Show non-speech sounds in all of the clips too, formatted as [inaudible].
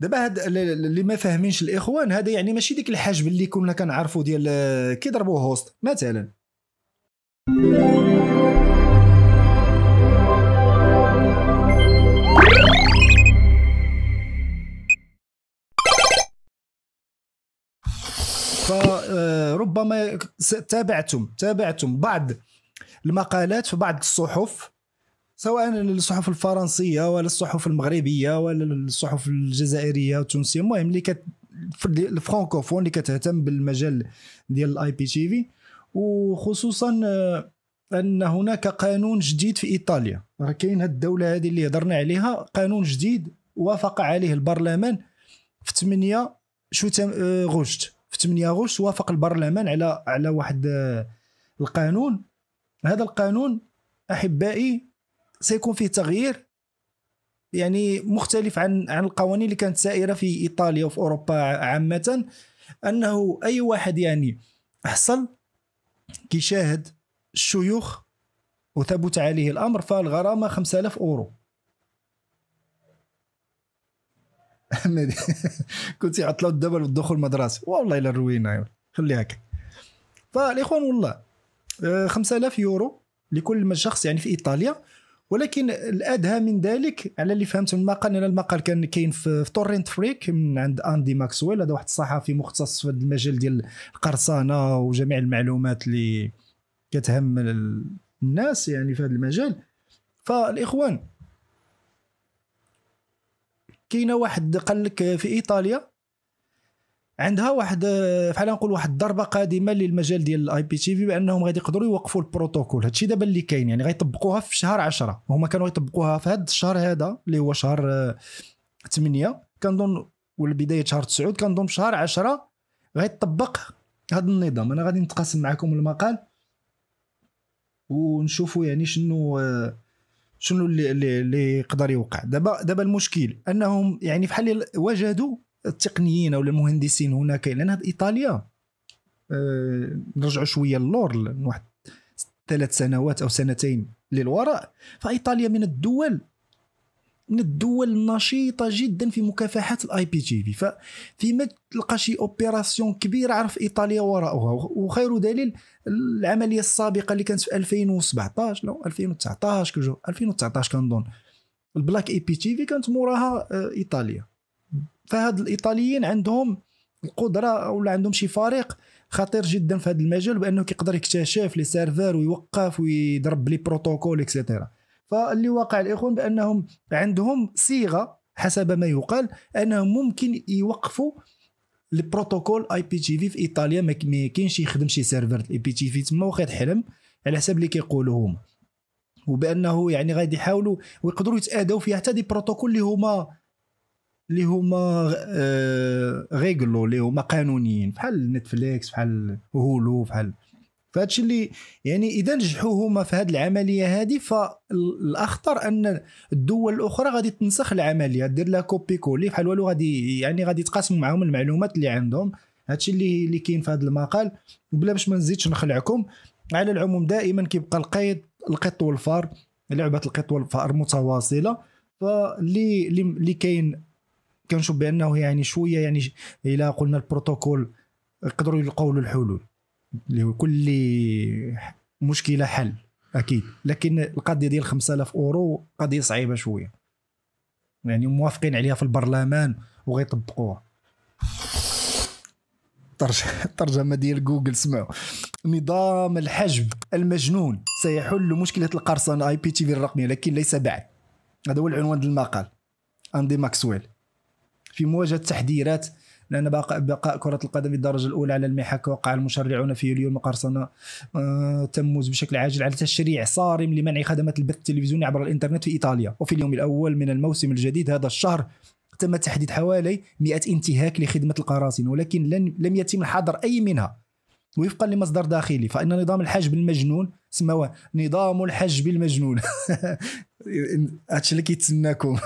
دابا هاد اللي ما فاهمينش الإخوان هذا يعني ماشي ديك الحجب اللي كنا كنعرفوا ديال كيضربوا هوست مثلا. فربما تابعتم تابعتم بعض المقالات في بعض الصحف. سواء الصحف الفرنسية ولا الصحف المغربية ولا الصحف الجزائرية والتونسية. المهم اللي كت الفرانكوفون اللي كتهتم بالمجال ديال ال IPTV وخصوصا آه، أن هناك قانون جديد في إيطاليا. راه كاين هاد الدولة هذه اللي هضرنا عليها قانون جديد وافق عليه البرلمان في 8 شو آه، غشت. في 8 غشت وافق البرلمان على على واحد آه، القانون. هذا القانون أحبائي سيكون فيه تغيير يعني مختلف عن عن القوانين اللي كانت سائرة في إيطاليا وفي أوروبا عامة. أنه أي واحد يعني حصل كيشاهد الشيوخ وثبت عليه الأمر فالغرامة 5000 أورو. [laughs] كنت يعطلوا دابا للدخول المدرسة. والله إلا روينا خليها هكا. فالإخوان والله 5000 آه، يورو لكل شخص يعني في إيطاليا. ولكن الأدهى من ذلك على اللي فهمت من المقال أنا المقال كان كاين في, في TorrentFreak من عند اندي ماكسويل هذا واحد الصحفي مختص في المجال ديال القرصنة وجميع المعلومات اللي كتهم الناس يعني في هذا المجال. فالإخوان كاينة واحد قال لك في إيطاليا عندها واحد بحال نقول واحد الضربة قادمة للمجال ديال ال IPTV بأنهم غادي يقدروا يوقفوا البروتوكول. هادشي دابا اللي كاين يعني غيطبقوها في شهر 10 هما كانوا يطبقوها في هذا الشهر هذا اللي هو شهر 8 كنظن ولا بداية شهر 9 كنظن في شهر 10 غيطبق هذا النظام. أنا غادي نتقاسم معكم المقال ونشوفوا يعني شنو شنو اللي اللي يقدر يوقع. دابا دابا المشكل أنهم يعني بحال وجدوا التقنيين أو المهندسين هناك لأن هذه إيطاليا. أه نرجعوا شوية للور واحد ثلاث سنوات أو سنتين للوراء. فإيطاليا من الدول من الدول النشيطة جدا في مكافحة ال IPTV ففيما تلقى شي opération كبيرة عرف إيطاليا وراءها. وخير دليل العملية السابقة اللي كانت في 2017 لا 2019 2019 كنظن. ال Black IPTV كانت موراها آه، إيطاليا. فهاد الإيطاليين عندهم القدرة ولا عندهم شي فريق خطير جدا في هذا المجال بأنه كيقدر يكتشف les serveurs ويوقف ويضرب les protocoles et cetera فاللي واقع الإخوان بأنهم عندهم صيغة حسب ما يقال أنهم ممكن يوقفوا البروتوكول IPTV في إيطاليا ما كاينش يخدم شي serveur IPTV تما واخا تحلم على حسب اللي كيقولوا هما. وبأنه يعني غادي يحاولوا ويقدروا يتأذاو فيها حتى des protocoles اللي هما اللي هما آه réglo اللي هما قانونيين بحال Netflix بحال Hulu بحال فهادشي اللي يعني إذا نجحوا هما في هذه العملية هذه فالأخطر أن الدول الأخرى غادي تنسخ العملية دير لها copier-coller بحال والو غادي يعني غادي يتقاسموا معاهم المعلومات اللي عندهم. هادشي اللي اللي كاين في هذا المقال. وبلا باش ما نزيدش نخلعكم على العموم دائما كيبقى القيد القط والفار لعبة القط والفار متواصلة. فاللي اللي كاين كنشوف بأنه يعني شوية يعني إلى قلنا البروتوكول يقدروا يلقوا له الحلول. اللي هو كل مشكلة حل أكيد. لكن القضية ديال 5000 أورو قضية صعيبة شوية. يعني موافقين عليها في البرلمان وغيطبقوها. الترجمه [laughs] ديال جوجل سمعوا. نظام الحجب المجنون سيحل مشكلة القرصنة IPTV الرقمية لكن ليس بعد. هذا هو العنوان المقال. أندي ماكسويل. في مواجهة تحذيرات لأن بقاء كرة القدم في الدرجة الأولى على المحك وقع المشرعون في يوليو المقرصنة آه، تموز بشكل عاجل على تشريع صارم لمنع خدمات البث التلفزيوني عبر الإنترنت في إيطاليا. وفي اليوم الأول من الموسم الجديد هذا الشهر تم تحديد حوالي 100 انتهاك لخدمة القراصنة ولكن لم يتم الحظر أي منها. وفقا لمصدر داخلي فإن نظام الحجب المجنون سموه نظام الحجب المجنون. [laughs] هادشي اللي كيتسناكم.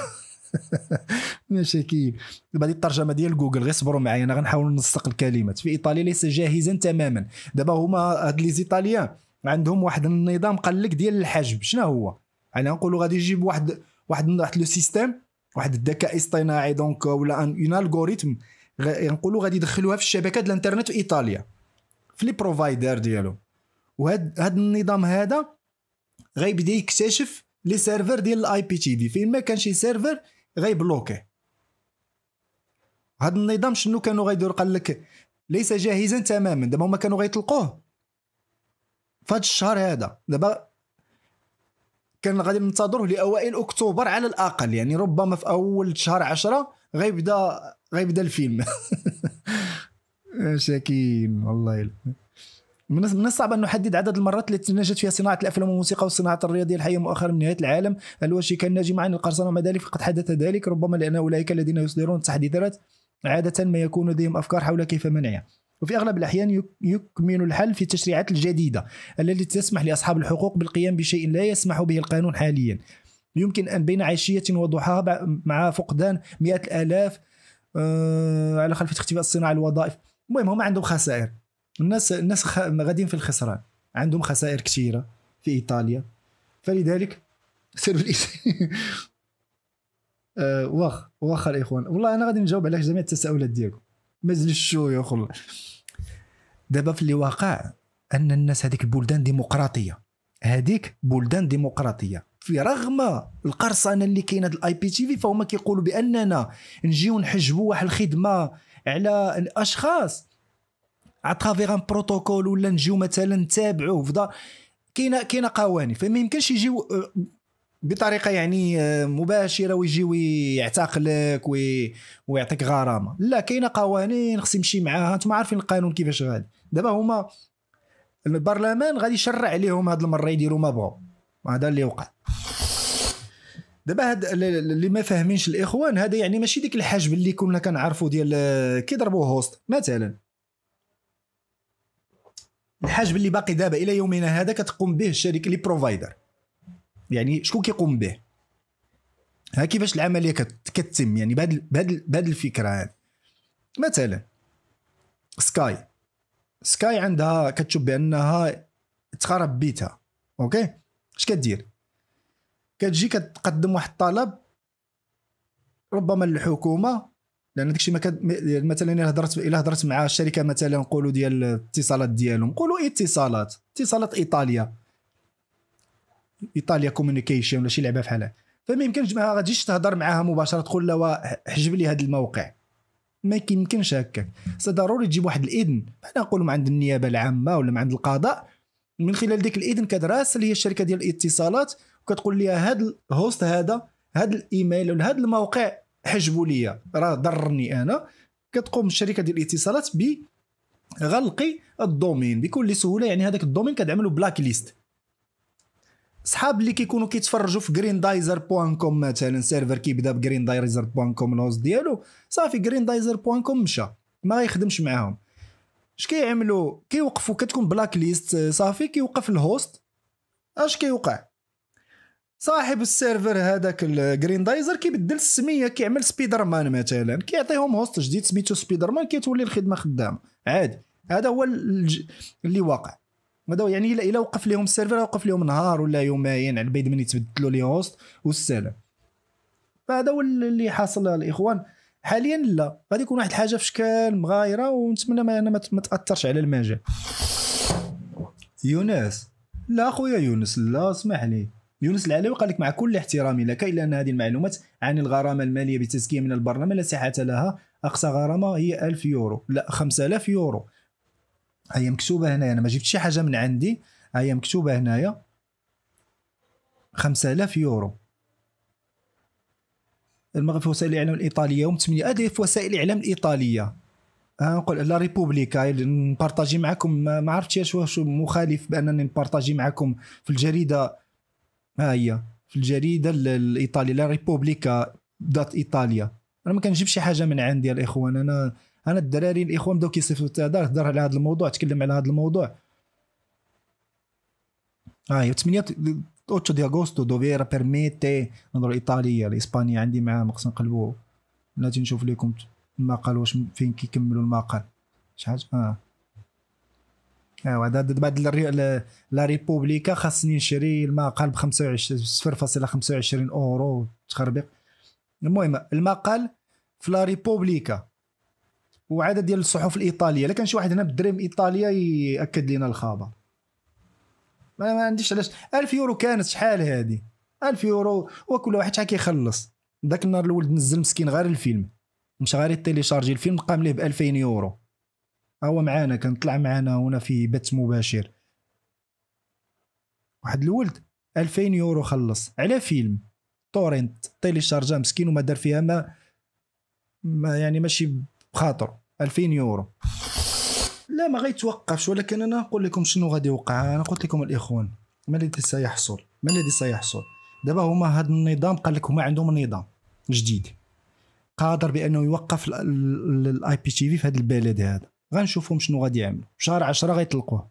[laughs] مشاكل. بعد الترجمة ديال جوجل غير صبروا معايا أنا غنحاول ننسق الكلمات. في إيطاليا ليس جاهزا تماما. دابا هما هاد لي زيطاليان عندهم واحد النظام قال لك ديال الحجب. شنو هو؟ يعني نقولوا غادي يجيب واحد واحد واحد le système واحد الذكاء الاصطناعي donc ولا un algorithme نقولوا غادي يدخلوها في الشبكات الانترنت في إيطاليا في les providers ديالو. وهذا هذا النظام هذا غيبدا يكتشف les serveurs ديال ال IPTV فين ما كان شي serveur غيبلوكيه هذا النظام شنو كانوا غيديروا؟ قال لك ليس جاهزا تماما دابا هما كانوا غيطلقوه. في الشهر هذا دابا كان غادي ننتظروه لأوائل أكتوبر على الأقل يعني ربما في أول شهر عشرة غيبدا غيبدا الفيلم. [laughs] شاكين والله. من الصعب أن نحدد عدد المرات التي نجت فيها صناعة الأفلام والموسيقى والصناعة الرياضية الحية مؤخرا من نهاية العالم. الوشي كان ناجما؟ عن القرصنة وما ذلك؟ فقد حدث ذلك. ربما لأن أولئك الذين يصدرون التحديثات عادة ما يكون لديهم أفكار حول كيف منعها وفي أغلب الأحيان يكمن الحل في التشريعات الجديدة التي تسمح لأصحاب الحقوق بالقيام بشيء لا يسمح به القانون حاليا. يمكن أن بين عشية وضحاها مع فقدان مئات الآلاف آه، على خلفيه اختفاء الصناعة الوظائف. المهم هم عندهم خسائر. الناس الناس خ... غاديين في الخسران. عندهم خسائر كثيرة في إيطاليا. فلذلك سيروا [laughs] أه واخ واخ الإخوان. والله أنا غادي نجاوب على جميع التساؤلات ديالكم. مازال شوية خل دابا في اللي واقع أن الناس هذيك البلدان ديمقراطية. هذيك بلدان ديمقراطية. في رغم القرصنة اللي كاينة ال IPTV فهما كيقولوا بأننا نجيو نحجبوا واحد الخدمة على الأشخاص à travers un protocole ولا نجيو مثلا نتابعوه فدا كاينة كاينة قوانين. فما يمكنش يجيو آه، بطريقة يعني آه، مباشرة ويجي ويعتقلك ويعطيك غرامة. لا كاينة قوانين خص يمشي معاها. أنتم عارفين القانون كيفاش غادي. دابا هما البرلمان غادي يشرع عليهم هاد المرة يديروا ما بغوا هذا اللي وقع. دابا هاد اللي ما فاهمينش الإخوان هذا يعني ماشي ديك الحجب اللي كنا كنعرفوا ديال آه، كيضربوا host مثلا. الحجب اللي باقي دابا إلى يومنا هذا كتقوم به الشركة les providers يعني شكون كيقوم به؟ ها كيفاش العملية كتتم؟ يعني بهذه بهذه الفكرة هذه. مثلا Sky Sky عندها كتشوف بأنها تخرب بيتها. OK؟ اش كدير؟ كتجي كتقدم واحد الطلب ربما للحكومه لأن داكشي ما كان مثلا إلا هضرت إلا هضرت مع الشركة مثلا نقولوا ديال الاتصالات ديالهم نقولوا اي اتصالات؟ اتصالات إيطاليا. إيطاليا communication ولا شي لعبة بحال فما يمكنش ما غاديش تهضر معاها مباشرة تقول لها حجب لي هذا الموقع. ما يمكنش هكاك ضروري تجيب واحد الإذن. بحال نقولوا من عند النيابة العامة ولا من عند القضاء من خلال ديك الإذن كتراسل هي الشركة ديال الاتصالات وكتقول لها هذا ال host هذا هذا الإيميل ولا هذا الموقع حجبوا لي راه ضرني أنا. كتقوم الشركة ديال الاتصالات بغلق ال domaine بكل سهولة يعني هذاك ال domaine كتعملوا blacklist صحاب اللي كيكونوا كيتفرجوا في جرين دايزر point com مثلا serveur كيبدا بجرين دايزر point com ال host ديالو. صافي جرين دايزر point com مشى ما يخدمش معاهم. اش كيعملوا كيوقفوا كتكون blacklist صافي كيوقف ال host اش كيوقع؟ صاحب ال serveur هذاك الجرين دايزر كيبدل السمية كيعمل سبيدر مان مثلا كيعطيهم host جديد سميتو سبيدر مان كتولي الخدمة خدامه عادي هذا هو اللي واقع. هذا يعني الا وقف لهم ال server وقف لهم نهار ولا يومين على بيد ما يتبدلوا les hosts والسلام. فهذا هو اللي حاصل الإخوان. حاليا لا. غادي يكون واحد الحاجة في شكل مغايرة ونتمنى ما أنا ما تأثرش على المجال. يونس. لا خويا يونس لا اسمح لي. يونس العلوي قال لك مع كل احترامي لك إلا أن هذه المعلومات عن الغرامة المالية بتزكية من البرنامج لا صحة لها. أقصى غرامة هي 1000 يورو. لا 5000 يورو. هي مكتوبة هنايا. أنا ما جبت شي حاجة من عندي. هي مكتوبة هنايا. 5000 يورو. المغرب في وسائل الإعلام الإيطالية. يوم 8 هذه في وسائل الإعلام الإيطالية. نقول La Repubblica نبارطاجي معكم. ما عرفتش واش مخالف بأنني نبارطاجي معكم في الجريدة. ها هي. في الجريدة الإيطالية La Repubblica دات إيطاليا. أنا ما كنجيب شي حاجة من عندي الإخوان. أنا أنا الدراري الإخوان بداو كيصيفطوا التهدار هضر على هذا الموضوع تكلم على هذا الموضوع. آه 8 8 دي أغوستو دوفيرا بيرميتي. نظر ايطاليا الاسبانيا عندي معاه مقصن نقلبوا بلاتي نشوف لكم المقال واش فين كيكملوا المقال. شحال آه ايوا هذا بعد لا ريبوبليكا خاصني نشري المقال ب 25 0.25 أورو تخربيق. المهم المقال في La Repubblica. وعدد ديال الصحف الإيطالية. إلا كان شي واحد هنا بالدرهم إيطاليا يأكد لنا الخبر. ما, ما عنديش علاش. 1000 يورو كانت شحال هذه 1000 يورو. وكل واحد شحال كيخلص؟ ذاك النهار الولد نزل مسكين غير الفيلم. مشى غير تيليشارجي الفيلم قام ليه ب 2000 يورو. هو معانا كان طلع معانا هنا في بث مباشر. واحد الولد 2000 يورو خلص على فيلم. torrent تيليشارجا مسكين وما دار فيها ما, ما يعني ماشي بخاطر. 2000 يورو. لا ما غيتوقفش ولكن أنا نقول لكم شنو غادي يوقع. أنا قلت لكم الإخوان ما الذي سيحصل؟ ما الذي سيحصل؟ دابا هما هذا النظام قال لك هما عندهم نظام جديد قادر بأنه يوقف ال IPTV في هذا البلد هذا. غنشوفهم شنو غادي يعملوا شهر 10 غيطلقوه.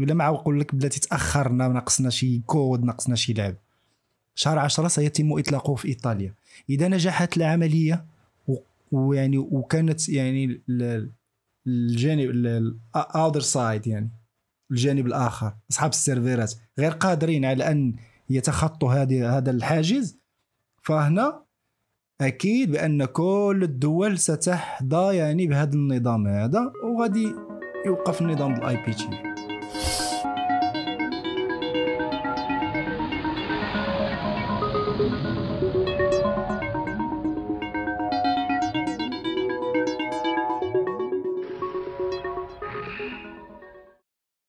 ولا ما نقول لك بلاتي تأخرنا ناقصنا شي كود ناقصنا شي لعب. شهر 10 سيتم اطلاقه في إيطاليا. إذا نجحت العملية ويعني وكانت يعني الجانب ال other side يعني الجانب الآخر أصحاب السيرفرات غير قادرين على أن يتخطوا هذه هذا الحاجز فهنا أكيد بأن كل الدول ستحظى يعني بهذا النظام هذا وغادي يوقف النظام الاي بي تي